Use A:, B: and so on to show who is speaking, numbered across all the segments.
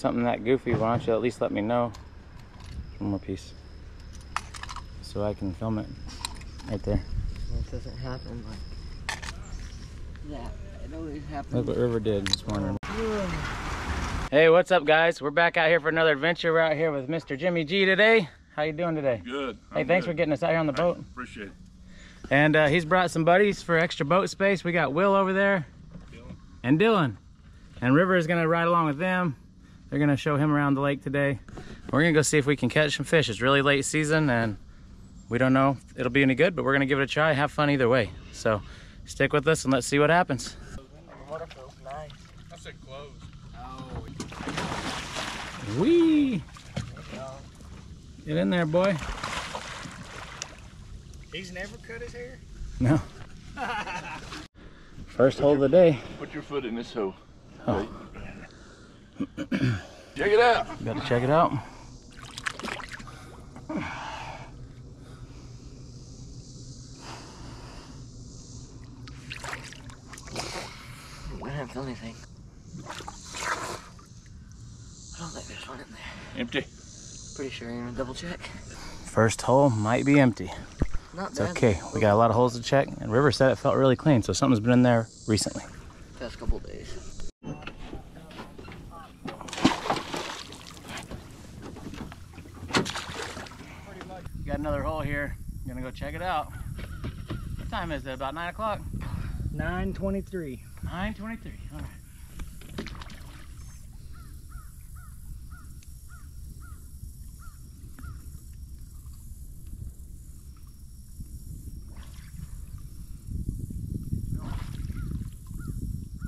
A: time you do something that goofy, why don't you at least let me know? One more piece. So I can film it right there.
B: It doesn't happen like that. It always
A: Look what River did this morning. Hey, what's up guys? We're back out here for another adventure. We're out here with Mr. Jimmy G today. How you doing today?
C: Good.
A: Hey,
C: I'm
A: thanks
C: good.
A: for getting us out here on the boat.
C: Appreciate it.
A: And uh, he's brought some buddies for extra boat space. We got Will over there and Dylan. And River is gonna ride along with them. They're gonna show him around the lake today. We're gonna go see if we can catch some fish. It's really late season and we don't know if it'll be any good, but we're gonna give it a try. Have fun either way. So stick with us and let's see what happens.
B: Waterproof, nice.
C: I said close.
A: Wee! Get in there, boy.
D: He's never cut his hair?
A: No. First hole of the day.
C: Put your foot in this hole.
A: Oh.
C: Check it out.
A: Got to check it out.
B: I don't have anything. I don't think there's one in there.
C: Empty.
B: Pretty sure you're gonna double check.
A: First hole might be empty.
B: Not
A: It's
B: bad.
A: okay. We got a lot of holes to check. And River said it felt really clean, so something's been in there recently.
B: Past couple days.
A: Got another hole here. Gonna go check it out. What time is it? About nine o'clock?
D: 923.
A: Nine twenty-three. All right.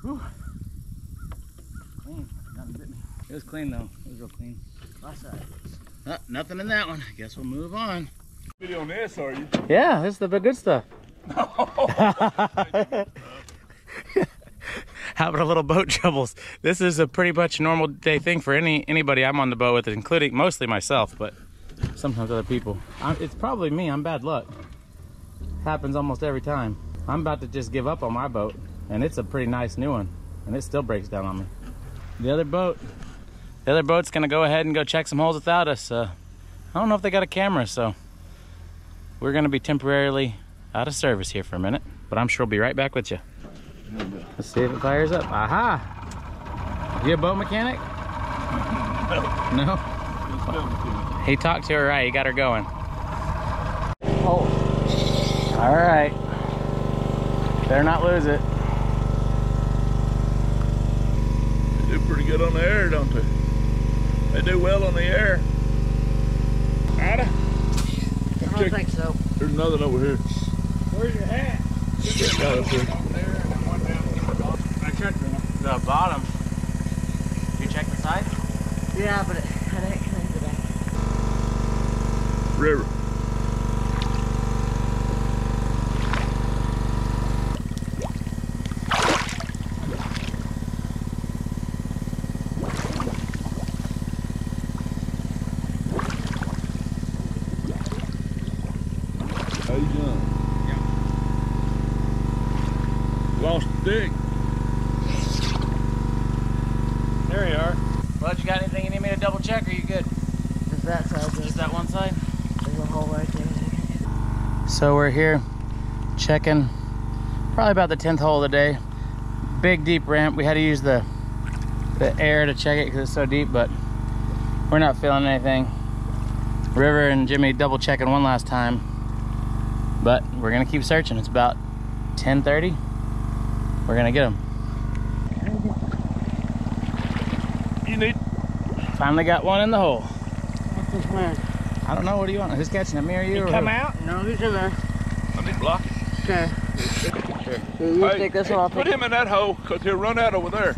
A: Whew. Clean. Nothing bit me. It was clean though. It was real clean.
B: My side.
A: Oh, nothing in that one. I guess we'll move on.
C: Video on this, are you?
A: Yeah, this is the good stuff. Having a little boat troubles. This is a pretty much normal day thing for any anybody I'm on the boat with, including mostly myself, but sometimes other people. i it's probably me. I'm bad luck. Happens almost every time. I'm about to just give up on my boat, and it's a pretty nice new one, and it still breaks down on me. The other boat, the other boat's gonna go ahead and go check some holes without us. Uh, I don't know if they got a camera, so we're gonna be temporarily out of service here for a minute, but I'm sure we'll be right back with you. Let's see if it fires up. Aha! You a boat mechanic? No. He talked to her right. He got her going.
B: Oh,
A: All right. Better not lose it.
C: They do pretty good on the air, don't they? They do well on the air. Ada,
B: I don't
C: Check.
B: think so.
C: there's another over here.
D: Where's your hat?
C: Check that up there.
D: I checked.
A: The bottom. You check the side?
B: Yeah, but it, it ain't connected back.
C: River. How you doing? Lost a dick.
D: There you are.
A: Well, you got anything you need me to double check? Or are you good?
B: Just that side.
A: Just
B: There's,
A: that one side?
B: there's a hole right there.
A: So we're here checking probably about the 10th hole of the day. Big deep ramp. We had to use the the air to check it because it's so deep, but we're not feeling anything. River and Jimmy double checking one last time, but we're gonna keep searching. It's about 10:30. We're gonna get them.
C: You need
A: Finally got one in the hole.
B: What's this man?
A: I don't know. What do you want? Who's catching it? Me or you? or
D: Come
A: who?
D: out.
B: No, he's in there.
C: I need block.
B: Okay. You
C: Hey,
B: take this one, I'll
C: put him in that hole because he'll run out over there.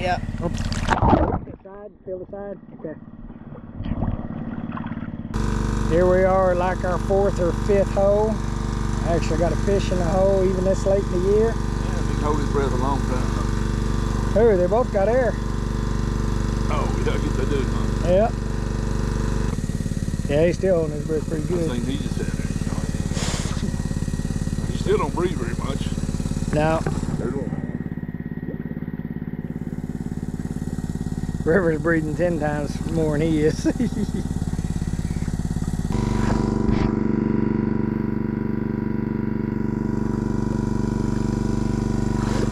B: Yeah.
D: Side, feel the side. Okay. Here we are, like our fourth or fifth hole. Actually, got a fish in the hole even this late in the year.
C: Yeah, he's holding his breath a long time.
D: Oh, they both got air.
C: Oh, yeah, I guess they do, huh?
D: Yep. Yeah, he's still holding his breath pretty good.
C: I think he just sat there. He still don't breathe very much. One.
D: River's breathing ten times more than he is.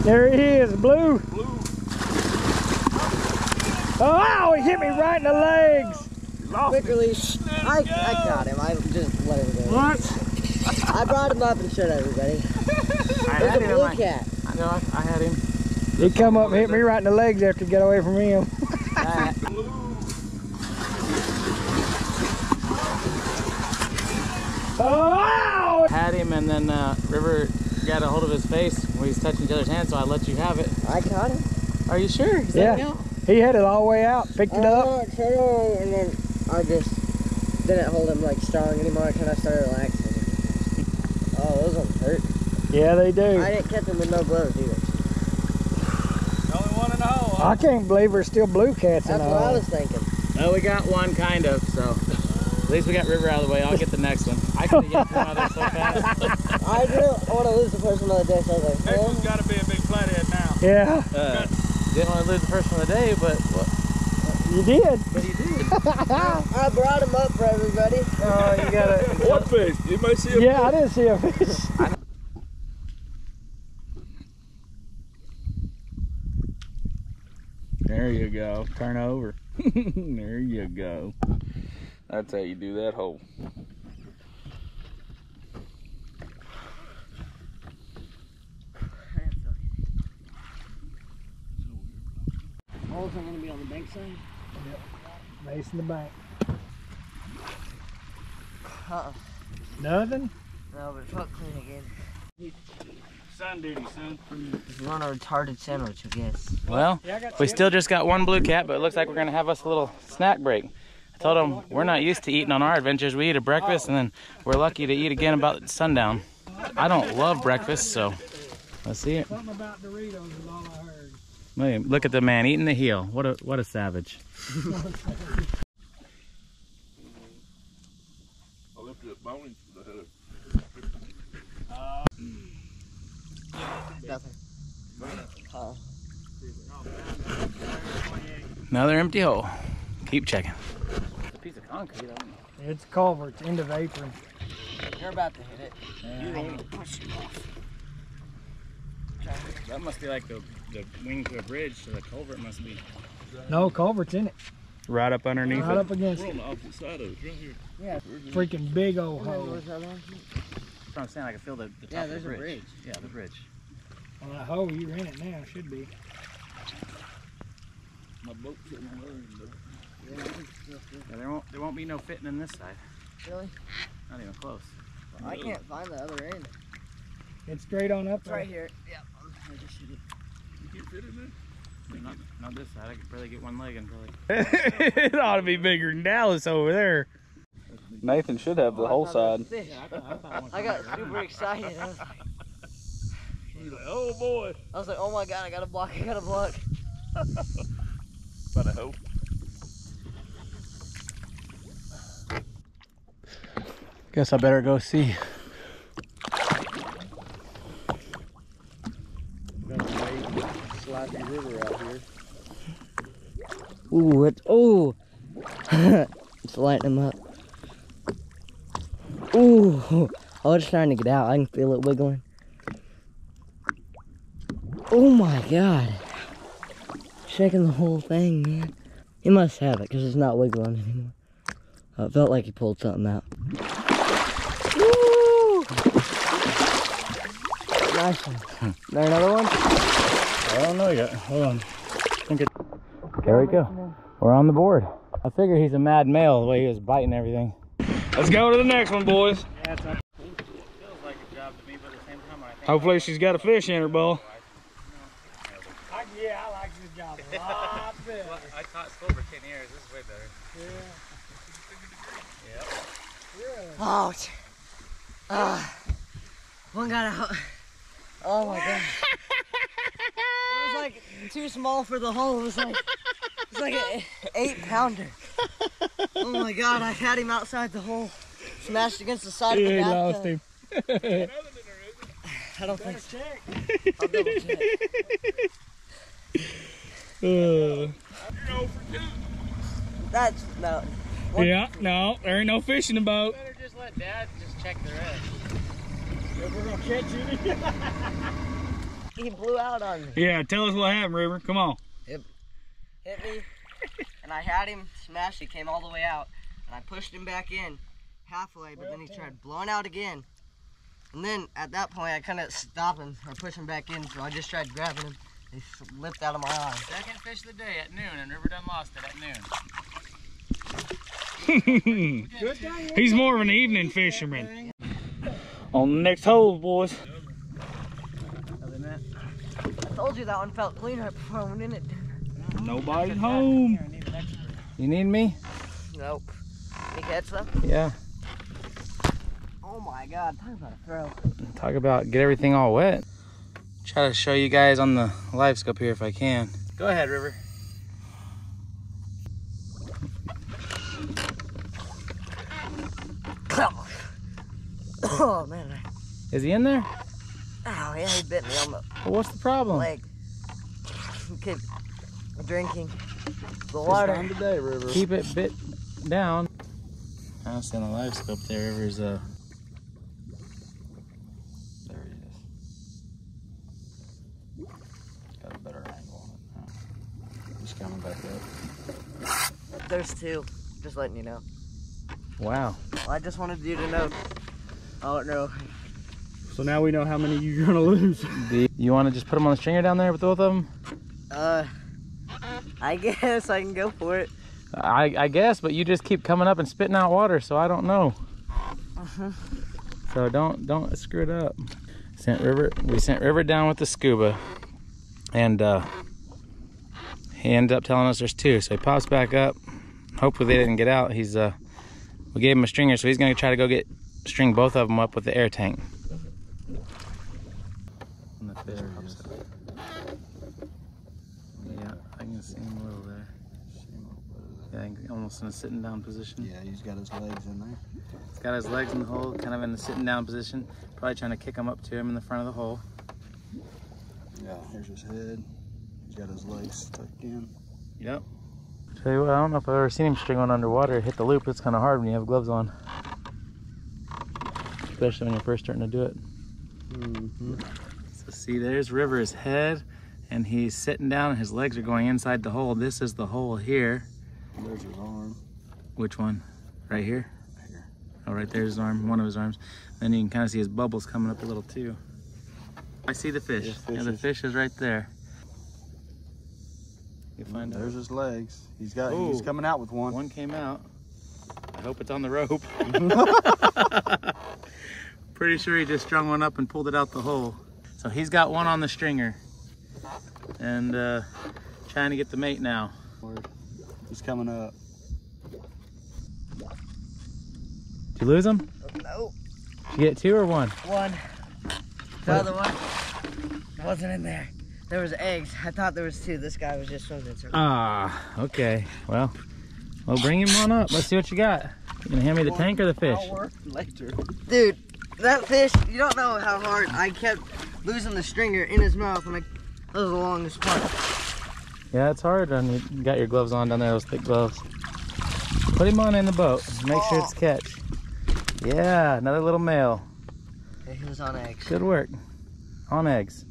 D: there he is, blue.
C: Blue.
D: Oh, he hit me right in the legs.
C: Lost
B: Quick
C: it.
B: release. I, I got him. I just let him go.
A: What?
B: I brought him up and showed everybody.
A: I
B: There's
A: had
B: a
A: him in
B: blue
A: my,
B: cat.
A: I know, I, I had him.
D: He come up and hit me right in the legs after he got away from him.
B: Alright.
D: Oh!
A: Had him, and then uh, River got a hold of his face when he's touching each other's hands, so I let you have it.
B: I caught him.
A: Are you sure? Does
D: Yeah.
A: that?
D: He had it all the way out, picked it up.
B: And then I just didn't hold him like strong anymore until I started relaxing. Oh, those ones hurt.
D: Yeah, they do.
B: I didn't catch them with no gloves either.
C: Only one in the hole.
D: I can't believe there's still blue cats in the
B: That's
D: the
B: what I was thinking.
A: Oh, we got one kind of, so at least we got River out of the way. I'll get the next one. I could have yanked him out of there so fast.
B: I didn't want to lose the first one of the day, so I was like,
C: next one's got to be a big flathead now.
D: Yeah,
A: Uh, didn't want to lose the first one of the day, but what?
D: you did.
A: But you did.
B: I brought him up for everybody.
A: Oh, you gotta.
C: What fish? You might see a
D: Yeah, I didn't see a fish.
C: There you go. Turn over. there you go. That's how you do that hole.
B: Holes are gonna be on the bank side.
D: Base in the bank.
B: Uh-uh.
D: Nothing?
B: No, but it's not clean again.
C: Sun duty, son.
B: Run a retarded sandwich, I guess.
A: Well,
D: Yeah, I got
A: we still just got one blue cat, but it looks like we're gonna have us a little snack break. I told them we're not used to eating on our adventures. We eat a breakfast, and then we're lucky to eat again about sundown. I don't love breakfast, so let's see it.
D: Something about Doritos is all I heard.
A: Look, look at the man eating the heel. What a what a savage.
C: I lifted up boning for the hook.
B: Nothing. Uh,
A: Another empty hole. Keep checking. A of concrete.
D: It's culverts, end of apron.
B: you're about to hit it.
A: That must be like the, the wing to a bridge, so the culvert must be
D: No, culvert's in it.
A: right up underneath
D: Right up against
C: We're
D: it.
C: on the opposite side of it, right here.
D: Freaking big old hole.
B: Where's the other one?
A: That's what I'm saying. I can feel the, the top
B: Yeah,
A: of the bridge.
B: bridge.
A: Yeah, the bridge.
D: Well, that hole, you're in it now, should be.
C: My boat's sitting on the other end.
A: Yeah, there won't there won't be no fitting in this side.
B: Really?
A: Not even close.
B: I can't find the other end.
D: It's straight on up
B: It's right here. Yep. I just hit it.
C: You can't fit in there?
A: Not, not this side. I could probably get one leg and probably.
C: it ought to be bigger than Dallas over there. Nathan should have the
B: Oh, I
C: whole side.
B: that was fish. I got super excited. I was, like,
C: He's like, oh boy.
B: I was like, oh my god, I got a block, I got a block.
C: But I hope.
A: Guess I better go see.
B: Ooh, it's, ooh. it's lighting them up. Ooh. Oh, it's trying to get out. I can feel it wiggling. Oh my god. Shaking the whole thing, man. He must have it because it's not wiggling anymore. Oh, it felt like he pulled something out. Woo! Nice one. There another one?
A: I don't know yet. Hold on. Think it... There we go. We're on the board. I figure he's a mad male the way he was biting everything.
C: Let's go to the next one, boys.
A: Yeah, like a job to me, but at the same time, I think.
C: Hopefully she's got a fish in her bowl.
D: I, yeah, I like this job a lot better.
A: I caught school for 10 years. This is way better.
B: Oh, t- ah, one got out. Oh my god. it was like too small for the hole. It was like, it was like an eight pounder. Oh my god, I had him outside the hole, smashed against the side of the
D: Yeah,
B: bathtub.
D: lost him.
B: I don't think so.
D: Check.
B: I'll double check.
C: Uh, go for two.
B: That's no. What?
D: Yeah, no, there ain't no fish in the boat.
A: Better just let Dad just check the rest.
D: If we're gonna catch you.
B: He blew out on me.
D: yeah, tell us what happened, River. Come on. Yep.
B: Hit me. and I had him smash. He came all the way out. And I pushed him back in halfway, but then he tried blowing out again. And then at that point, I couldn't stop him or push him back in, so I just tried grabbing him. He slipped out of my arm.
A: Second fish of the day at noon, and River done lost it at noon.
D: He's more of an evening fisherman. On the next hole, boys.
A: Other than that,
B: I told you that one felt clean right before I went in it.
D: Nobody's home.
A: here, need. You need me?
B: Nope. You catch them?
A: Yeah.
B: Oh my god, talk about a throw.
A: Talk about get everything all wet. Try to show you guys on the live scope here if I can. Go ahead, River.
B: Oh man.
A: Is he in there?
B: Oh yeah, he bit me on the
A: Well, what's the problem?
B: leg. Keep drinking the water.
C: today, River.
A: Keep it bit down. I don't see on the live scope there. River's uh. There he is. Got a better angle on it now. He's coming back up.
B: There's two. Just letting you know.
A: Wow.
B: Well, I just wanted you to know. I don't know.
D: So now we know how many you're gonna lose.
A: Do you, you want to just put them on the stringer down there with both of them?
B: Uh, I guess I can go for it.
A: I, I guess, but you just keep coming up and spitting out water, so I don't know. Uh -huh. So don't don't screw it up. Sent River, we sent River down with the scuba, and uh, he ended up telling us there's two. So he pops back up. Hopefully they didn't get out. He's uh, we gave him a stringer, so he's gonna try to go get string both of them up with the air tank. And the fish pops up. Yeah, I can see him a little there. Yeah, almost in a sitting down position.
C: Yeah, he's got his legs in there.
A: He's got his legs in the hole, kind of in the sitting down position. Probably trying to kick him up to him in the front of the hole.
C: Yeah, here's his head. He's got his legs tucked in.
A: Yep. Tell you what, I don't know if I've ever seen him string one underwater. Hit the loop, it's kind of hard when you have gloves on. Especially when you're first starting to do it.
C: Mm-hmm.
A: So see, there's River's head, and he's sitting down and his legs are going inside the hole. This is the hole here.
C: There's his arm.
A: Which one? Right here?
C: Right Here.
A: Oh, right there's his arm, one of his arms. Then you can kind of see his bubbles coming up a little too. I see the fish.
C: Yes,
A: yeah, the fish is right there. You find out.
C: There's his legs. He's got.
A: Ooh.
C: He's coming out with one.
A: One came out. I hope it's on the rope. Pretty sure he just strung one up and pulled it out the hole. So he's got one on the stringer. And uh, trying to get the mate now.
C: He's coming up.
A: Did you lose him?
B: Nope.
A: Did you get two or one?
B: One. The other one wasn't in there. There was eggs. I thought there was two. This guy was just swimming in circles.
A: Ah, okay. Well, well, bring him on up. Let's see what you got. You gonna hand me the tank or the fish?
C: I'll work later.
B: Dude, that fish, you don't know how hard I kept losing the stringer in his mouth and I, that was the longest part.
A: Yeah, it's hard when you got your gloves on down there, those thick gloves. Put him on in the boat. Make sure it's oh. catch. Yeah, another little male.
B: Yeah, he was on eggs.
A: Good work. On eggs.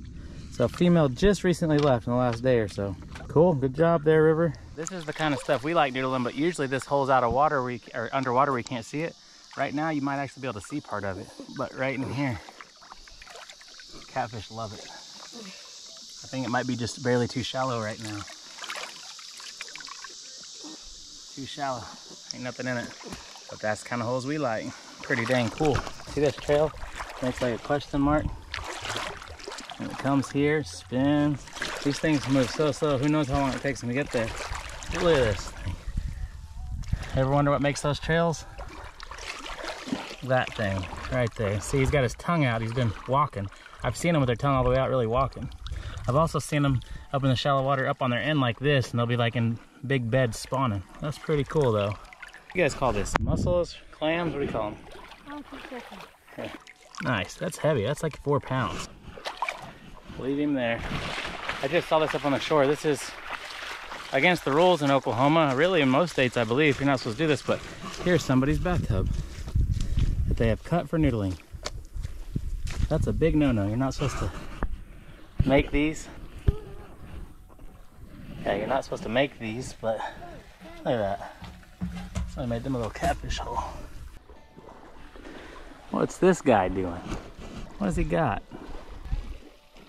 A: So female just recently left in the last day or so. Cool, good job there, River. This is the kind of stuff we like noodling, but usually this hole's out of water where you, or underwater we can't see it. Right now you might actually be able to see part of it, but right in here, catfish love it. I think it might be just barely too shallow right now. Too shallow, ain't nothing in it. But that's kind of holes we like. Pretty dang cool. See this trail? Makes like a question mark. And it comes here, spins. These things move so slow, who knows how long it takes them to get there. Look at this. Ever wonder what makes those trails? That thing, right there. See, he's got his tongue out, he's been walking. I've seen them with their tongue all the way out, really walking. I've also seen them up in the shallow water, up on their end like this, and they'll be like in big beds spawning. That's pretty cool though. You guys call this? Mussels, clams, what do you call them? Nice, that's heavy, that's like four pounds. Leave him there. I just saw this up on the shore. This is against the rules in Oklahoma. Really, in most states, I believe, you're not supposed to do this. But here's somebody's bathtub that they have cut for noodling. That's a big no-no. You're not supposed to make these. Yeah, you're not supposed to make these, but look at that. Somebody made them a little catfish hole. What's this guy doing? What has he got?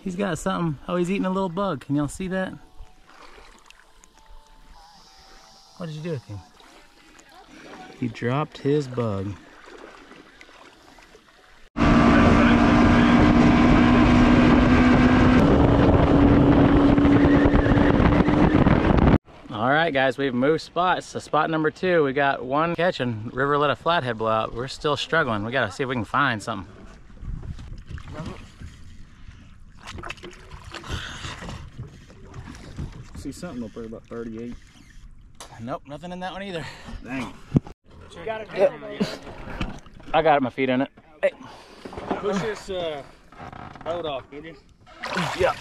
A: He's got something. Oh, he's eating a little bug. Can y'all see that? What did you do with him? He dropped his bug. All right, guys, we've moved spots. So spot number two, we got one catch and River let a flathead blow out. We're still struggling. We gotta see if we can find something.
C: See something up there about 38.
A: Nope, nothing in that one either.
C: Dang.
A: I got my feet in it. Hey.
C: Push this uh, boat off, would you?
A: Yeah.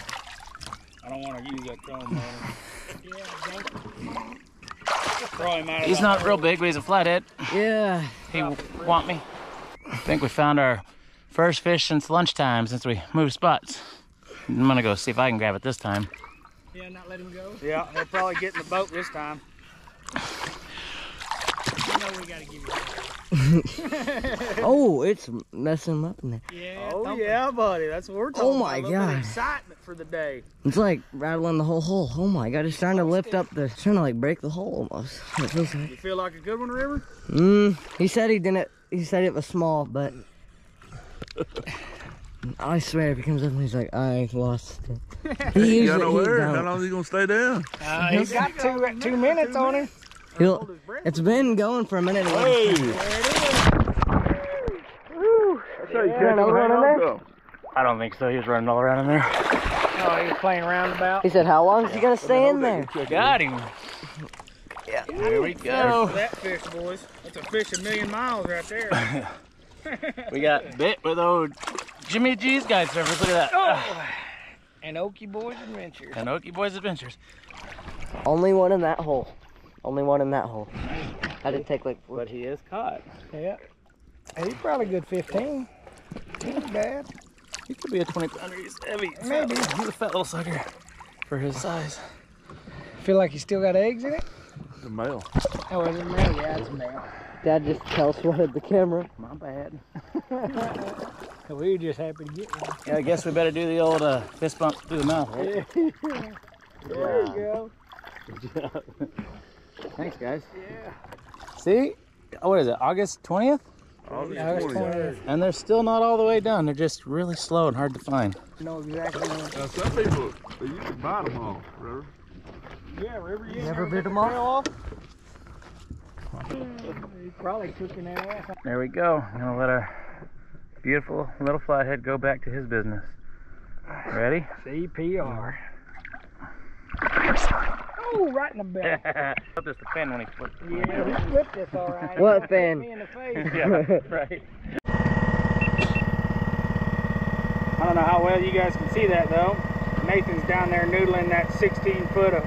C: I don't want to use that chrome motor. Throw him out of
A: He's not real big, but he's a flathead.
B: Yeah.
A: He want me. I think we found our first fish since lunchtime, since we moved spots. I'm gonna go see if I can grab it this time.
C: Yeah, not let him go. Yeah, he'll probably get in the boat this time. You know we gotta give you.
B: Oh, it's messing up in there.
C: Yeah. Oh yeah, buddy. That's what we're talking about.
B: Oh my
C: about. A little bit of
B: God.
C: Excitement for the day.
B: It's like rattling the whole hole. Oh my god, it's trying to lift up the, it's trying to like break the hole almost. It feels like.
C: You feel like a good one, River?
B: Mm, he said he didn't, he said it was small, but I swear if he comes up and he's like, I lost it. He
E: You got
B: usually, he
E: nowhere? How long is he gonna stay down?
C: Uh, he's got two two minutes on him.
B: He'll, it's been going for a minute.
E: Hey! That's how you catch
B: another
E: him.
B: one in there?
E: on to him.
A: I don't think so. He was running all around in there.
C: Oh, he's playing roundabout.
B: He said, how long is he gonna stay in there?
A: Got him.
B: Yeah.
A: Here we go.
C: That fish, boys. That's a fish a million miles right there.
A: We got bit with old Jimmy G's guide service. Look at that. Oh. Ah.
C: And Okie Boys Adventures.
A: And Okie Boys Adventures.
B: Only one in that hole. Only one in that hole. Had to take like four.
A: But he is caught.
D: Yeah. He's probably a good 15. Ain't bad.
A: He could be a 20 pounder. He's heavy.
D: Maybe.
A: He's a fat little sucker for his size.
D: Feel like he still got eggs in it?
E: The male.
D: Oh, is it male? Yeah, it's male.
B: Dad just tell swatted the camera.
A: My bad.
D: We were just happy to get one.
A: Yeah, I guess we better do the old uh, fist bump through the mouth, right?
D: There you go.
A: Thanks, guys. Yeah. See? Oh, What is it? August 20th?
E: August
D: August
E: 20th.
D: 20th.
A: And they're still not all the way done. They're just really slow and hard to find.
D: Know exactly when.
E: Now, some people, they used to bite them all, River.
C: Yeah, River, you
B: Never
C: ever
B: bit
C: took
B: 'em
C: the
B: off?
D: He probably cooking that ass.
A: There we go. I'm gonna let our beautiful little flathead go back to his business. Ready?
D: CPR. Oh, right in the belly.
A: Put this to fin when he flips.
D: Yeah, he flipped this all right.
B: What
D: Hit
B: fin?
D: Me in the face.
A: Yeah, right.
C: I don't know how well you guys can see that though. Nathan's down there noodling that 16 uh, foot of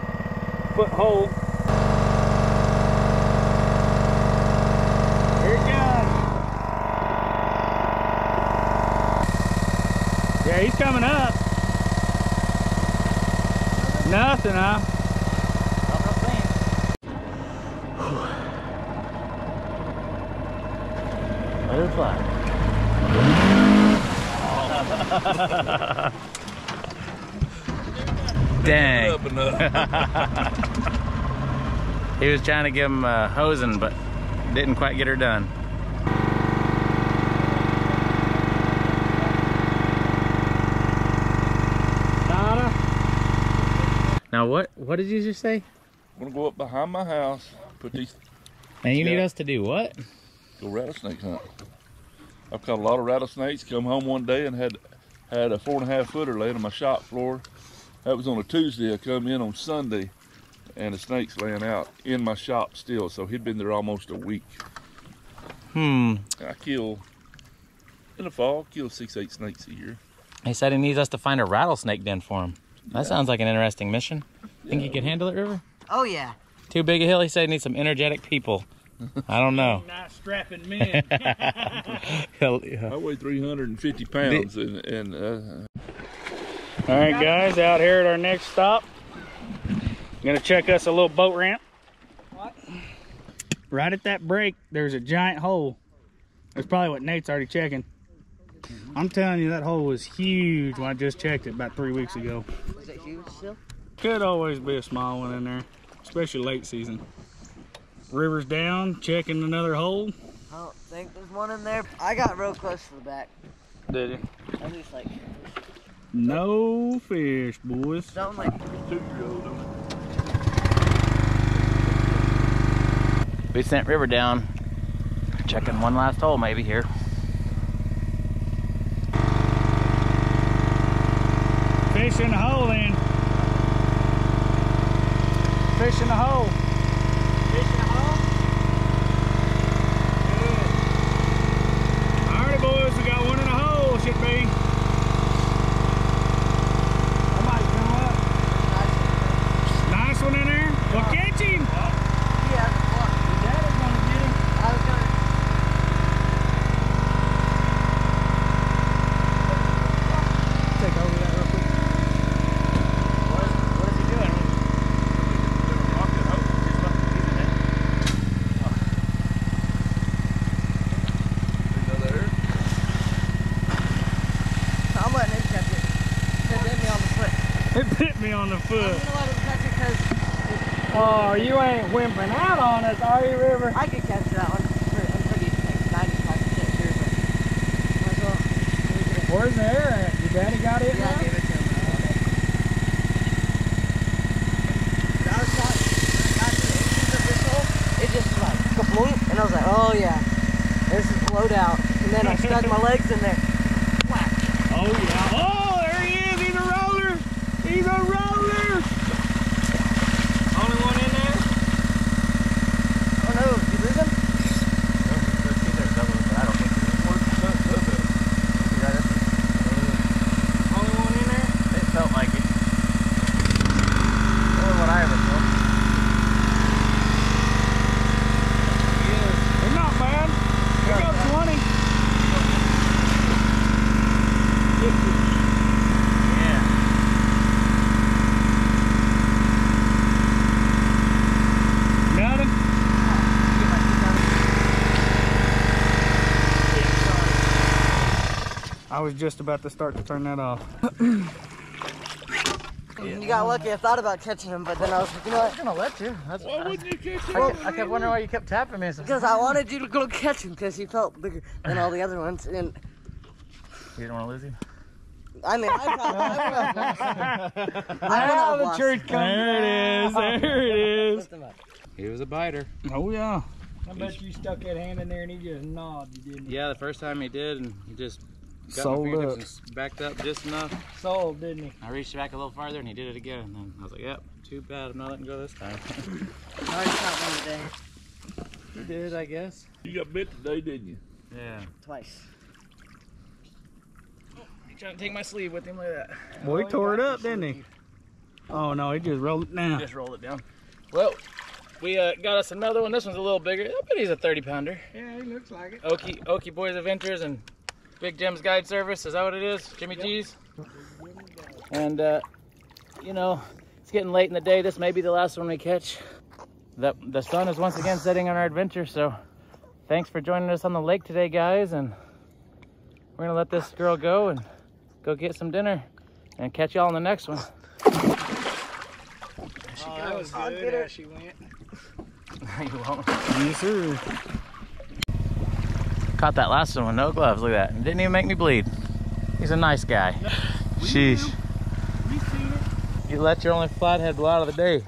C: foot hole. Here it comes. Yeah, he's coming up. Nothing, huh?
A: Let her fly. Dang.
E: Up and up.
A: He was trying to give him uh, hosing, but didn't quite get her done.
D: Nada.
A: Now, what what did you just say?
E: I'm gonna go up behind my house, put these
A: And you need us to do what?
E: go rattlesnake hunt. I've caught a lot of rattlesnakes. Come home one day and had had a four and a half footer laying on my shop floor. That was on a Tuesday. I come in on Sunday, and the snake's laying out in my shop still. So he'd been there almost a week.
A: Hmm.
E: I kill in the fall, kill six, eight snakes a year.
A: He said he needs us to find a rattlesnake den for him. That sounds like an interesting mission. Think you can handle it, River?
B: Oh yeah.
A: Too big a hill. He said he needs some energetic people. I don't know.
C: Nice strapping men.
A: He'll- yeah.
E: I weigh 350 pounds, and, and uh,
C: All right, guys, out here at our next stop. Gonna check us a little boat ramp.
B: What?
C: Right at that break, there's a giant hole. That's probably what Nate's already checking. I'm telling you, that hole was huge when I just checked it about three weeks ago.
B: Was it huge still?
C: Could always be a small one in there, especially late season. River's down, checking another hole.
B: I don't think there's one in there. I got real close to the back.
C: Did you?
B: At least like
C: No fish, boys.
B: something like
E: two-year-old.
A: We sent River down. Checking one last hole maybe here.
C: Fish in the hole then. Fish in the hole. Fish in the hole? Good. Alrighty boys, we got one in the hole, should be. I might come up. Nice one in there. Well catch him.
B: yeah. Well,
C: Daddy's gonna get him.
B: I was gonna.
C: Take over that real quick.
A: What is, what is he doing?
B: I'm letting him catch it. It hit me on the foot.
C: It bit me on the foot.
B: gonna let him catch it because
D: Oh, you ain't whimpering out on us, are you, River?
B: I could catch that one. I'm pretty like 95% sure, but might as well.
D: Where's the air at? Your daddy got it
B: Yeah, I gave it to him. But I was shot. When I got to the entrance of this hole, it just like kabloom, and I was like, oh yeah, this is blowed out. And then I stuck my legs in there. Whack.
C: Oh yeah. Oh, there he is. He's a roller. He's a roller. Only one in there.
B: Oh no, did you lose him?
C: Only one in there.
A: It felt like it. More than what I ever felt.
C: They're not bad. They got 20.
A: Yeah.
C: Nothing. I was just about to start to turn that off.
B: You got lucky. I thought about catching him, but then I was like, you know what?
A: I'm gonna let you. That's,
E: Why wouldn't you catch
A: I, kept, I kept wondering why you kept tapping me.
B: Because I wanted you to go catch him because he felt bigger than all the other ones. And
A: you didn't want to lose him.
B: I mean, I probably, I have
D: Now the
B: lost.
D: truth comes
C: There it is. There it is.
B: Lift him up.
A: He was a biter.
C: Oh yeah.
D: I bet you stuck that hand in there and he just nodded, didn't?
A: Yeah, the first time he did, and he just got
C: Sold
A: my
C: up.
A: and backed up just enough.
D: Sold, didn't he?
A: I reached back a little farther, and he did it again. And then I was like, "Yep, too bad. I'm not letting go this time."
B: I already caught one today.
A: he did, I guess.
E: You got bit today, didn't you?
A: Yeah.
B: Twice.
C: He trying to take my sleeve with him like that.
D: Boy, he tore it up, didn't he?
C: Oh no, he just rolled it down.
A: Just rolled it down. Well, we uh, got us another one. This one's a little bigger. I bet he's a 30 pounder.
D: Yeah, he looks like it.
A: Okie Okie Boys Adventures and Big Jim's Guide Service. Is that what it is? Jimmy G's. And uh, you know, it's getting late in the day. This may be the last one we catch. The the sun is once again setting on our adventure. So, thanks for joining us on the lake today, guys. And we're gonna let this girl go and go get some dinner and catch y'all on the next one.
C: Oh, that was
B: I'll get her.
C: as she went.
A: you won't.
C: Yes, sir.
A: Caught that last one with no gloves. Look at that. Didn't even make me bleed. He's a nice guy. Sheesh.
C: You seen it?
A: You let your only flathead blow out of the day.